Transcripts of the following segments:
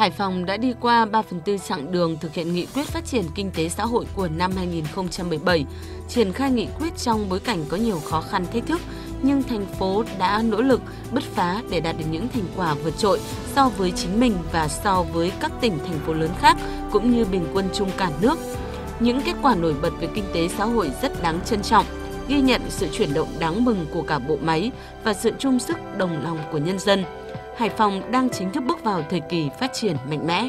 Hải Phòng đã đi qua 3 phần tư chặng đường thực hiện nghị quyết phát triển kinh tế xã hội của năm 2017, triển khai nghị quyết trong bối cảnh có nhiều khó khăn thách thức, nhưng thành phố đã nỗ lực bứt phá để đạt được những thành quả vượt trội so với chính mình và so với các tỉnh thành phố lớn khác cũng như bình quân chung cả nước. Những kết quả nổi bật về kinh tế xã hội rất đáng trân trọng, ghi nhận sự chuyển động đáng mừng của cả bộ máy và sự chung sức đồng lòng của nhân dân. Hải Phòng đang chính thức bước vào thời kỳ phát triển mạnh mẽ.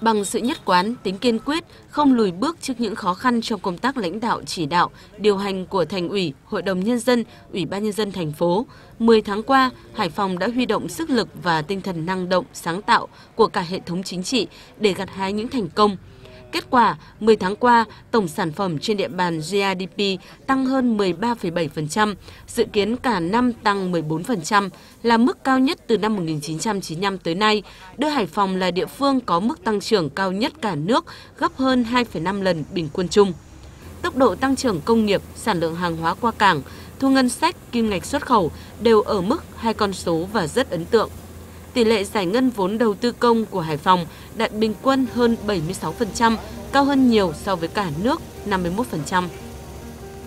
bằng sự nhất quán, tính kiên quyết, không lùi bước trước những khó khăn trong công tác lãnh đạo chỉ đạo, điều hành của thành ủy, hội đồng nhân dân, ủy ban nhân dân thành phố. 10 tháng qua, Hải Phòng đã huy động sức lực và tinh thần năng động, sáng tạo của cả hệ thống chính trị để gặt hái những thành công – Kết quả, 10 tháng qua, tổng sản phẩm trên địa bàn GRDP tăng hơn 13,7%, dự kiến cả năm tăng 14%, là mức cao nhất từ năm 1995 tới nay, đưa Hải Phòng là địa phương có mức tăng trưởng cao nhất cả nước, gấp hơn 2,5 lần bình quân chung. Tốc độ tăng trưởng công nghiệp, sản lượng hàng hóa qua cảng, thu ngân sách, kim ngạch xuất khẩu đều ở mức hai con số và rất ấn tượng tỷ lệ giải ngân vốn đầu tư công của Hải Phòng đạt bình quân hơn 76%, cao hơn nhiều so với cả nước 51%.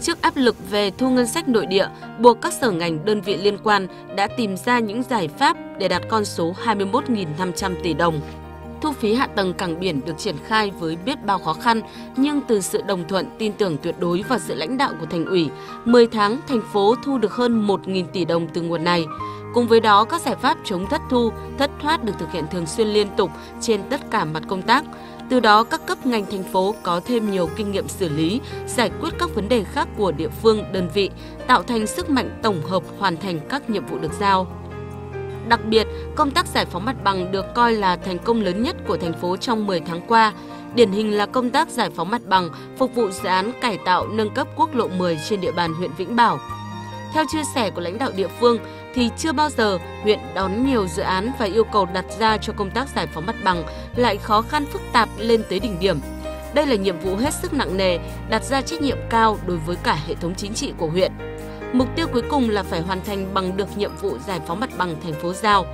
Trước áp lực về thu ngân sách nội địa, buộc các sở ngành đơn vị liên quan đã tìm ra những giải pháp để đạt con số 21.500 tỷ đồng. Thu phí hạ tầng cảng biển được triển khai với biết bao khó khăn, nhưng từ sự đồng thuận tin tưởng tuyệt đối vào sự lãnh đạo của thành ủy, 10 tháng thành phố thu được hơn 1.000 tỷ đồng từ nguồn này. Cùng với đó, các giải pháp chống thất thu, thất thoát được thực hiện thường xuyên liên tục trên tất cả mặt công tác. Từ đó, các cấp ngành thành phố có thêm nhiều kinh nghiệm xử lý, giải quyết các vấn đề khác của địa phương, đơn vị, tạo thành sức mạnh tổng hợp hoàn thành các nhiệm vụ được giao. Đặc biệt, công tác giải phóng mặt bằng được coi là thành công lớn nhất của thành phố trong 10 tháng qua. Điển hình là công tác giải phóng mặt bằng phục vụ dự án cải tạo nâng cấp quốc lộ 10 trên địa bàn huyện Vĩnh Bảo. Theo chia sẻ của lãnh đạo địa phương, thì chưa bao giờ huyện đón nhiều dự án và yêu cầu đặt ra cho công tác giải phóng mặt bằng lại khó khăn phức tạp lên tới đỉnh điểm. Đây là nhiệm vụ hết sức nặng nề, đặt ra trách nhiệm cao đối với cả hệ thống chính trị của huyện. Mục tiêu cuối cùng là phải hoàn thành bằng được nhiệm vụ giải phóng mặt bằng thành phố giao.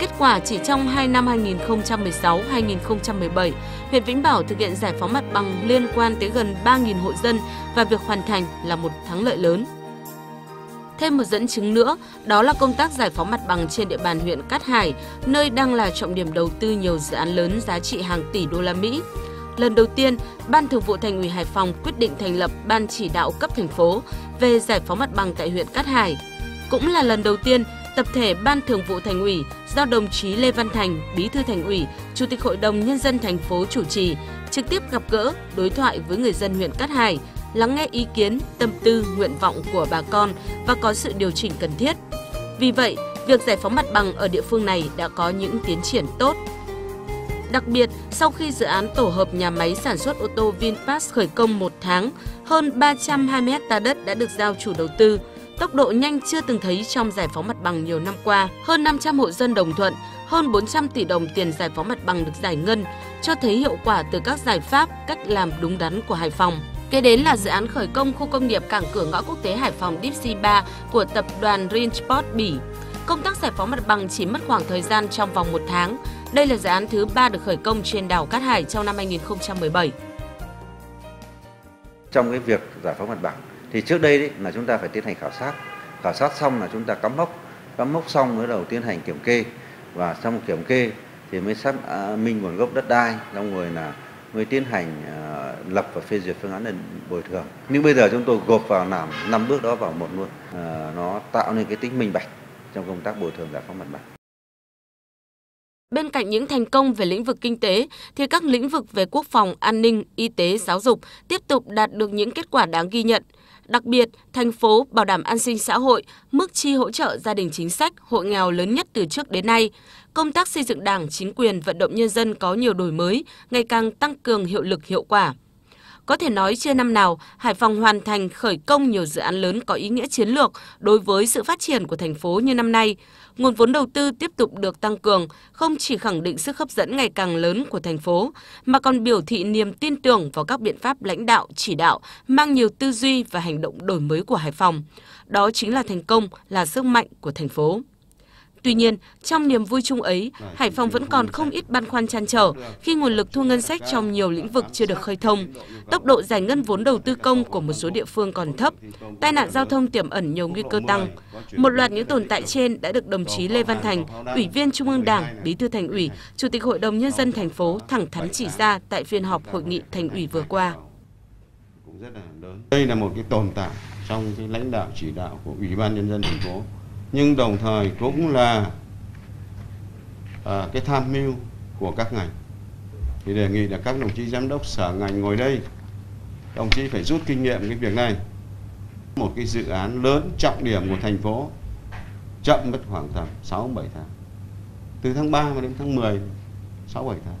Kết quả chỉ trong 2 năm 2016-2017, huyện Vĩnh Bảo thực hiện giải phóng mặt bằng liên quan tới gần 3.000 hộ dân và việc hoàn thành là một thắng lợi lớn. Thêm một dẫn chứng nữa, đó là công tác giải phóng mặt bằng trên địa bàn huyện Cát Hải, nơi đang là trọng điểm đầu tư nhiều dự án lớn giá trị hàng tỷ đô la Mỹ. Lần đầu tiên, Ban Thường vụ Thành ủy Hải Phòng quyết định thành lập Ban chỉ đạo cấp thành phố về giải phóng mặt bằng tại huyện Cát Hải. Cũng là lần đầu tiên, tập thể Ban Thường vụ Thành ủy do đồng chí Lê Văn Thành, Bí thư Thành ủy, Chủ tịch Hội đồng Nhân dân thành phố chủ trì, trực tiếp gặp gỡ, đối thoại với người dân huyện Cát Hải, lắng nghe ý kiến, tâm tư, nguyện vọng của bà con và có sự điều chỉnh cần thiết. Vì vậy, việc giải phóng mặt bằng ở địa phương này đã có những tiến triển tốt. Đặc biệt, sau khi dự án tổ hợp nhà máy sản xuất ô tô VinFast khởi công một tháng, hơn 320 hecta đất đã được giao chủ đầu tư, tốc độ nhanh chưa từng thấy trong giải phóng mặt bằng nhiều năm qua. Hơn 500 hộ dân đồng thuận, hơn 400 tỷ đồng tiền giải phóng mặt bằng được giải ngân, cho thấy hiệu quả từ các giải pháp, cách làm đúng đắn của Hải Phòng. Kế đến là dự án khởi công khu công nghiệp cảng cửa ngõ quốc tế Hải Phòng Deep Sea 3 của tập đoàn Rinsport Bỉ. Công tác giải phóng mặt bằng chỉ mất khoảng thời gian trong vòng một tháng. Đây là dự án thứ ba được khởi công trên đảo Cát Hải trong năm 2017. Trong cái việc giải phóng mặt bằng thì trước đây đấy là chúng ta phải tiến hành khảo sát. Khảo sát xong là chúng ta cắm mốc, cắm mốc xong mới đầu tiến hành kiểm kê và xong kiểm kê thì mới xác à, minh nguồn gốc đất đai, xong rồi là mới tiến hành uh, lập và phê duyệt phương án đền bồi thường. Nhưng bây giờ chúng tôi gộp vào làm năm bước đó vào một luôn. à, nó tạo nên cái tính minh bạch trong công tác bồi thường giải phóng mặt bằng. Bên cạnh những thành công về lĩnh vực kinh tế, thì các lĩnh vực về quốc phòng, an ninh, y tế, giáo dục tiếp tục đạt được những kết quả đáng ghi nhận. Đặc biệt, thành phố bảo đảm an sinh xã hội, mức chi hỗ trợ gia đình chính sách, hộ nghèo lớn nhất từ trước đến nay. Công tác xây dựng Đảng, chính quyền, vận động nhân dân có nhiều đổi mới, ngày càng tăng cường hiệu lực hiệu quả. Có thể nói chưa năm nào, Hải Phòng hoàn thành khởi công nhiều dự án lớn có ý nghĩa chiến lược đối với sự phát triển của thành phố như năm nay. Nguồn vốn đầu tư tiếp tục được tăng cường, không chỉ khẳng định sức hấp dẫn ngày càng lớn của thành phố, mà còn biểu thị niềm tin tưởng vào các biện pháp lãnh đạo, chỉ đạo, mang nhiều tư duy và hành động đổi mới của Hải Phòng. Đó chính là thành công, là sức mạnh của thành phố. Tuy nhiên, trong niềm vui chung ấy, Hải Phòng vẫn còn không ít băn khoăn chăn trở khi nguồn lực thu ngân sách trong nhiều lĩnh vực chưa được khơi thông. Tốc độ giải ngân vốn đầu tư công của một số địa phương còn thấp, tai nạn giao thông tiềm ẩn nhiều nguy cơ tăng. Một loạt những tồn tại trên đã được đồng chí Lê Văn Thành, Ủy viên Trung ương Đảng, Bí thư Thành ủy, Chủ tịch Hội đồng nhân dân thành phố thẳng thắn chỉ ra tại phiên họp hội nghị Thành ủy vừa qua. Đây là một cái tồn tại trong cái lãnh đạo chỉ đạo của Ủy ban nhân dân thành phố nhưng đồng thời cũng là à, cái tham mưu của các ngành thì đề nghị là các đồng chí giám đốc sở ngành ngồi đây đồng chí phải rút kinh nghiệm cái việc này một cái dự án lớn trọng điểm của thành phố chậm mất khoảng tầm 6 7 tháng. Từ tháng 3 mà đến tháng 10 6 7 tháng.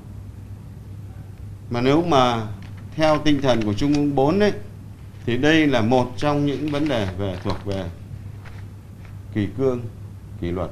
Mà nếu mà theo tinh thần của Trung ương 4 đấy thì đây là một trong những vấn đề về thuộc về kỳ cương, kỷ luật.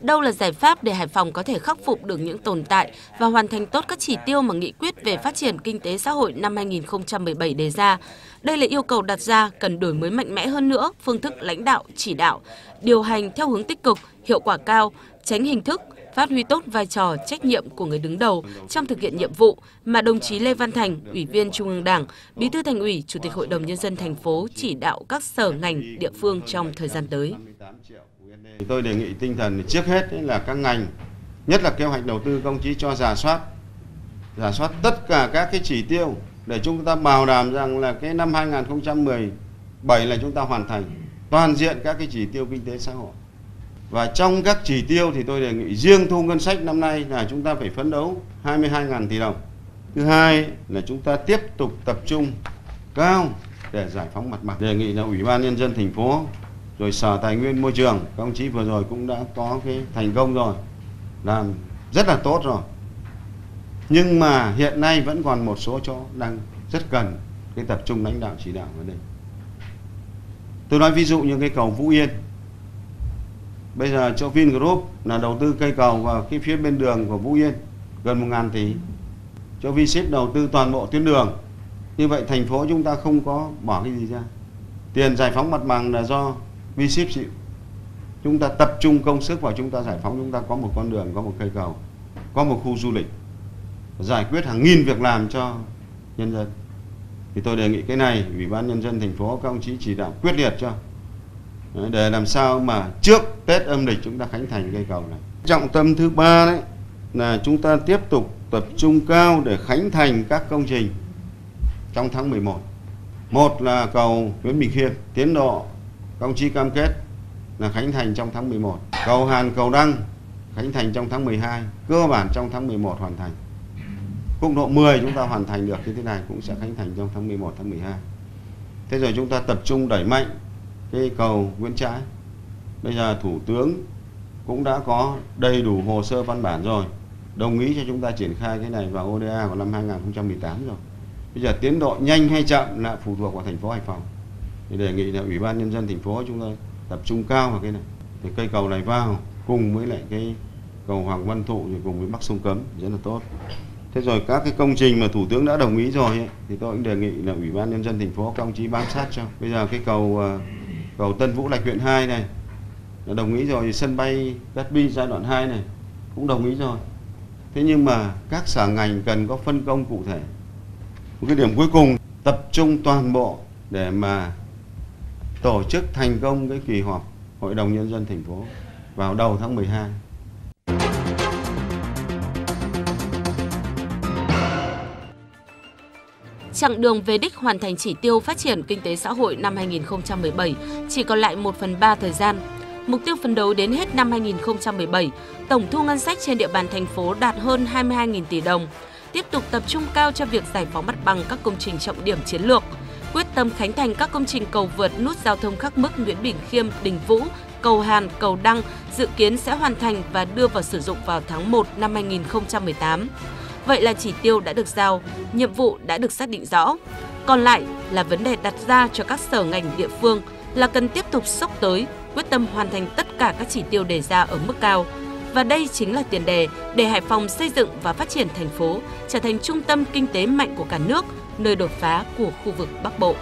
Đâu là giải pháp để Hải Phòng có thể khắc phục được những tồn tại và hoàn thành tốt các chỉ tiêu mà nghị quyết về phát triển kinh tế xã hội năm 2017 đề ra? Đây là yêu cầu đặt ra cần đổi mới mạnh mẽ hơn nữa phương thức lãnh đạo, chỉ đạo, điều hành theo hướng tích cực, hiệu quả cao, tránh hình thức, phát huy tốt vai trò trách nhiệm của người đứng đầu trong thực hiện nhiệm vụ mà đồng chí Lê Văn Thành, Ủy viên Trung ương Đảng, Bí thư Thành ủy, Chủ tịch Hội đồng nhân dân thành phố chỉ đạo các sở ngành địa phương trong thời gian tới. Tôi đề nghị tinh thần trước hết là các ngành, nhất là kế hoạch đầu tư công chí cho giả soát, giả soát tất cả các cái chỉ tiêu để chúng ta bảo đảm rằng là cái năm 2017 là chúng ta hoàn thành toàn diện các cái chỉ tiêu kinh tế xã hội. Và trong các chỉ tiêu thì tôi đề nghị riêng thu ngân sách năm nay là chúng ta phải phấn đấu 22.000 tỷ đồng. Thứ hai là chúng ta tiếp tục tập trung cao để giải phóng mặt bằng. Đề nghị là Ủy ban Nhân dân thành phố rồi Sở Tài nguyên Môi trường, các ông chí vừa rồi cũng đã có cái thành công rồi, làm rất là tốt rồi. Nhưng mà hiện nay vẫn còn một số chỗ đang rất cần cái tập trung lãnh đạo chỉ đạo vấn đề Tôi nói ví dụ như cái cầu Vũ Yên Bây giờ cho Vingroup là đầu tư cây cầu vào cái phía bên đường của Vũ Yên gần 1 ngàn tỷ. Cho V-Ship đầu tư toàn bộ tuyến đường. Như vậy thành phố chúng ta không có bỏ cái gì ra. Tiền giải phóng mặt bằng là do V-Ship chịu. Chúng ta tập trung công sức vào chúng ta giải phóng chúng ta có một con đường, có một cây cầu, có một khu du lịch. Giải quyết hàng nghìn việc làm cho nhân dân. Thì tôi đề nghị cái này Ủy ban Nhân dân thành phố các ông chí chỉ đạo quyết liệt cho để làm sao mà trước Tết âm lịch chúng ta khánh thành cây cầu này. Trọng tâm thứ ba đấy là chúng ta tiếp tục tập trung cao để khánh thành các công trình trong tháng 11. Một là cầu Nguyễn Bình Khiêm, tiến độ công chí cam kết là khánh thành trong tháng 11. Cầu Hàn Cầu Đăng khánh thành trong tháng 12, cơ bản trong tháng 11 hoàn thành. Quốc độ 10 chúng ta hoàn thành được như thế này cũng sẽ khánh thành trong tháng 11 tháng 12. Thế rồi chúng ta tập trung đẩy mạnh cái cầu Nguyễn Trãi. Bây giờ Thủ tướng cũng đã có đầy đủ hồ sơ văn bản rồi, đồng ý cho chúng ta triển khai cái này vào ODA vào năm 2018 rồi. Bây giờ tiến độ nhanh hay chậm là phụ thuộc vào thành phố Hải Phòng. Thì đề nghị là Ủy ban Nhân dân thành phố chúng ta tập trung cao vào cái này. Thì cây cầu này vào cùng với lại cái cầu Hoàng Văn Thụ rồi cùng với Bắc Sông Cấm rất là tốt. Thế rồi các cái công trình mà Thủ tướng đã đồng ý rồi ấy, thì tôi cũng đề nghị là Ủy ban Nhân dân thành phố các ông chí bám sát cho. Bây giờ cái cầu à, cầu Tân Vũ Lạch huyện 2 này. Là đồng ý rồi, sân bay Cát Bi giai đoạn 2 này, cũng đồng ý rồi. Thế nhưng mà các sở ngành cần có phân công cụ thể. Một cái điểm cuối cùng, tập trung toàn bộ để mà tổ chức thành công cái kỳ họp Hội đồng Nhân dân thành phố vào đầu tháng 12 chặng đường về đích hoàn thành chỉ tiêu phát triển kinh tế xã hội năm 2017 chỉ còn lại 1 phần 3 thời gian. Mục tiêu phấn đấu đến hết năm 2017, tổng thu ngân sách trên địa bàn thành phố đạt hơn 22.000 tỷ đồng. Tiếp tục tập trung cao cho việc giải phóng mặt bằng các công trình trọng điểm chiến lược, quyết tâm khánh thành các công trình cầu vượt nút giao thông khắc mức Nguyễn Bình Khiêm, Đình Vũ, cầu Hàn, cầu Đăng dự kiến sẽ hoàn thành và đưa vào sử dụng vào tháng 1 năm 2018. Vậy là chỉ tiêu đã được giao, nhiệm vụ đã được xác định rõ. Còn lại là vấn đề đặt ra cho các sở ngành địa phương là cần tiếp tục sốc tới, quyết tâm hoàn thành tất cả các chỉ tiêu đề ra ở mức cao. Và đây chính là tiền đề để Hải Phòng xây dựng và phát triển thành phố trở thành trung tâm kinh tế mạnh của cả nước, nơi đột phá của khu vực Bắc Bộ.